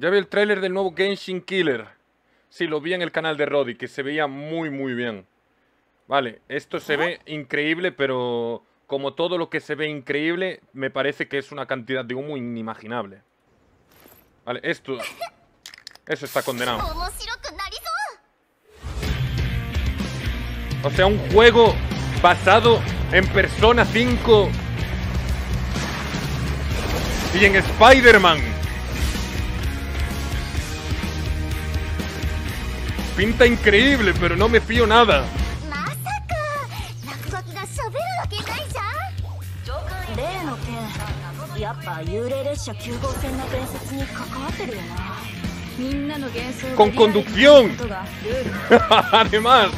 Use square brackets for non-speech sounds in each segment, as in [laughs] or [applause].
Ya vi el tráiler del nuevo Genshin Killer. Sí, lo vi en el canal de Roddy, que se veía muy, muy bien. Vale, esto se ve increíble, pero como todo lo que se ve increíble, me parece que es una cantidad de humo inimaginable. Vale, esto... Eso está condenado. O sea, un juego basado en Persona 5 y en Spider-Man. Pinta increíble, pero no me fío nada. Con conducción. Además,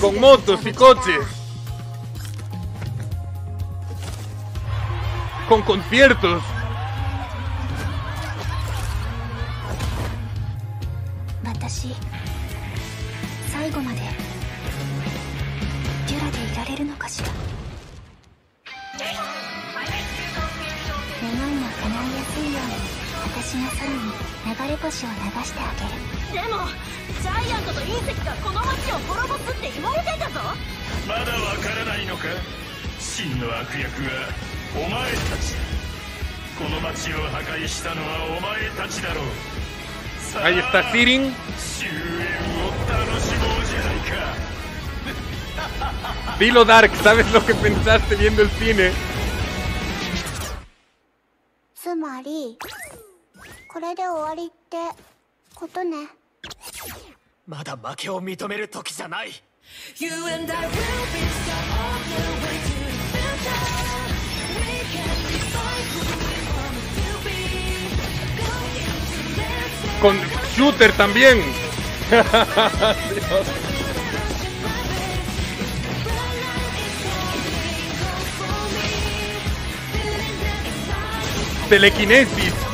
con motos y coches. Con conciertos. 最後までデュラでいられるのかしら。願いが叶いやすいように私が空に流れ星を流してあげる。でもジャイアントと隕石がこの街を滅ぼすって言われてんだぞ。まだわからないのか？真の悪役はお前たちだ。この街を破壊したのはお前たちだろう。さあ Ahí está Sirin? Dilo Dark, ¿sabes lo que pensaste viendo el cine? Con Shooter también. [laughs] [laughs] Telequinesis.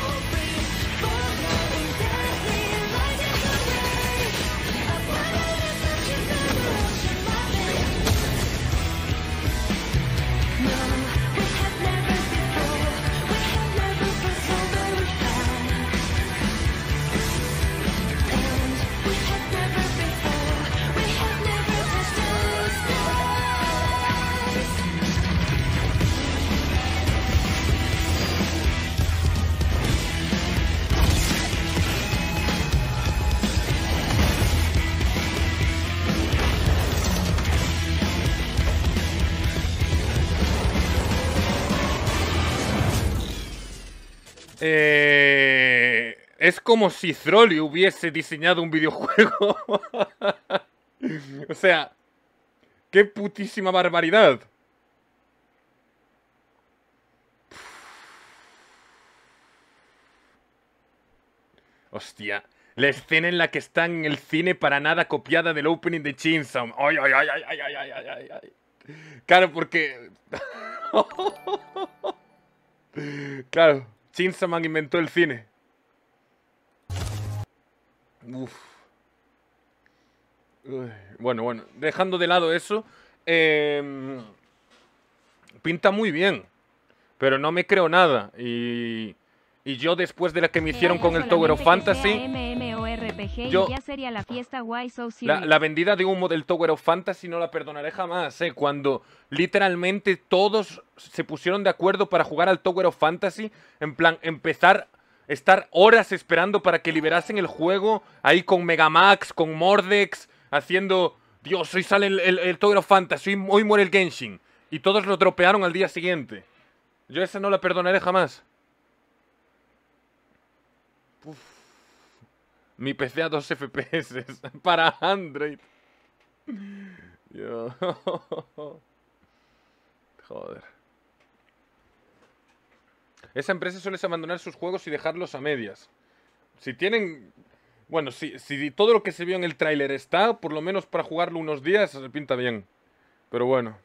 Eh, es como si Throlly hubiese diseñado un videojuego. [laughs] o sea, qué putísima barbaridad. Hostia, la escena en la que están en el cine para nada copiada del opening de ay. Claro, porque... [laughs] claro, Chainsaw Man inventó el cine. Uf. Uy, Bueno, bueno, dejando de lado eso, em, pinta muy bien, pero no me creo nada. Y, y yo después de la que me hicieron con el Tower of Fantasy, Yo- Yo... Ya sería la fiesta So la, Serious. la vendida de humo del Tower of Fantasy no la perdonaré jamás, ¿eh? Cuando literalmente todos se pusieron de acuerdo para jugar al Tower of Fantasy, en plan, empezar, estar horas esperando para que liberasen el juego, ahí con Megamax, con Mordex, haciendo, Dios, hoy sale el, el- el Tower of Fantasy, hoy, hoy muere el Genshin. Y todos lo dropearon al día siguiente. Yo esa no la perdonaré jamás. Uf. Mi PC a 2 FPS [laughs] para Android. [laughs] Joder. Esa empresa suele abandonar sus juegos y dejarlos a medias. Si tienen... Bueno, si, si todo lo que se vio en el tráiler está, por lo menos para jugarlo unos días, se pinta bien. Pero bueno.